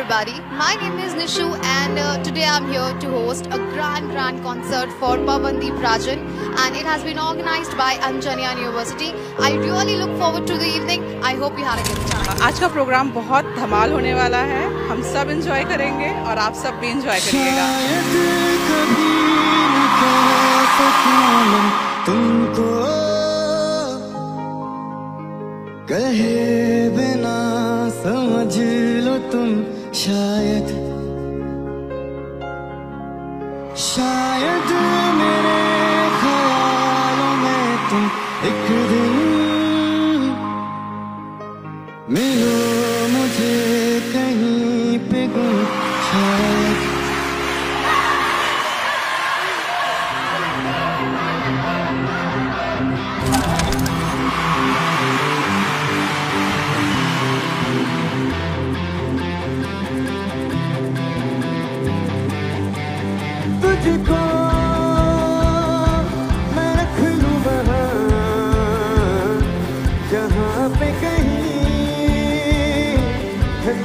everybody. My name is Nishu and uh, today I'm here to host a grand grand concert for Pavandeep Rajan and it has been organized by Anjaniya University. I really look forward to the evening. I hope you had a good time. आज का programme बहुत धमाल होने वाला है हम सब enjoy करेंगे और आप सब भी एंजॉय करिएगा तुमको कहे बिना समझ लो तुम शायद शायद मेरे ख्यालों में तुम एक दिन तुझको मैं रख लूँ वहाँ कहीं मैं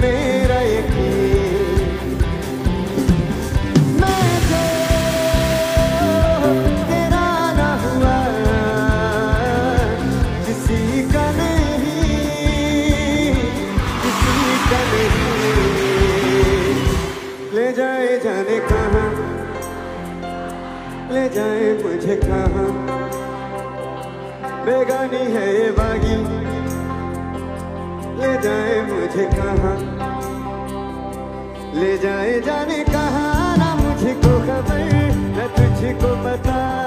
हुआ किसी का नहीं किसी का नहीं ले जाए जाने कहाँ ले जाए मुझे कहा? बेगानी है ये बागी ले जाए मुझे कहा? ले जाए जाने कहा? ना मुझे को खबर, न तुझको पता।